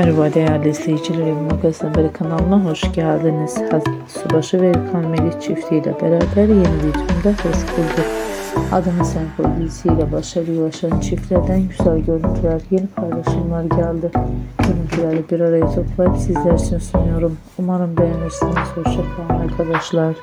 Merhaba değerli izleyicilerim. Magazin Haberi kanalına hoş geldiniz. Hazreti Subaşı ve Erkan Melih çiftiyle beraber yeni videomda hoş bulduk. Adana Senfo dizisiyle başarıya ulaşan çiftlerden güzel görüntüler, yeni paylaşımlar geldi. Görüntüleri bir araya toplayıp sizler için sunuyorum. Umarım beğenirsiniz. Hoşçakalın arkadaşlar.